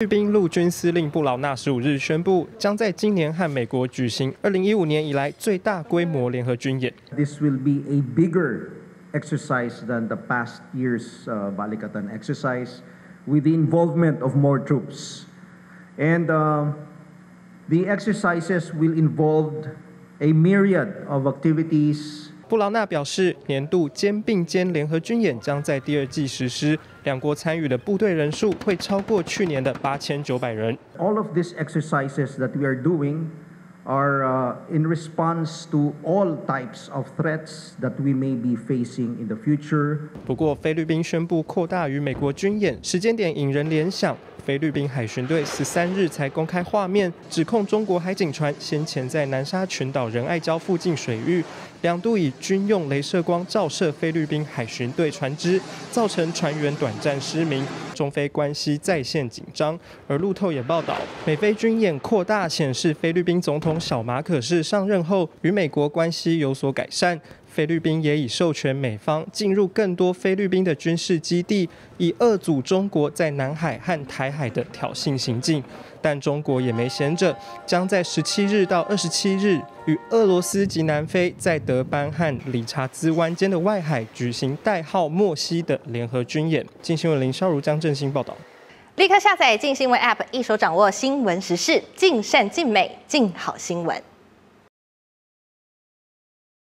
菲律宾陆军司令布劳纳十五日宣布，将在今年和美国举行二零一五年以来最大规模联合军演。This will be a bigger exercise than the past year's Balikatan exercise, with the involvement of more troops. And the exercises will involve a myriad of activities 布劳纳表示，年度肩并肩联合军演将在第二季实施，两国参与的部队人数会超过去年的八千九百人。All of these exercises that we are doing are uh, in response to all types of threats that we may be facing in the future. 不过，菲律宾宣布扩大与美国军演时间点引人联想。菲律宾海巡队十三日才公开画面，指控中国海警船先前在南沙群岛仁爱礁附近水域两度以军用镭射光照射菲律宾海巡队船只，造成船员短暂失明，中菲关系再现紧张。而路透也报道，美菲军演扩大显示，菲律宾总统小马可是上任后与美国关系有所改善。菲律宾也已授权美方进入更多菲律宾的军事基地，以遏阻中国在南海和台海的挑衅行径。但中国也没闲着，将在十七日到二十七日与俄罗斯及南非在德班和理查兹湾间的外海举行代号“莫西”的联合军演。进新闻林少如、江振兴报道。立刻下载进新闻 App，一手掌握新闻时事，尽善尽美，尽好新闻。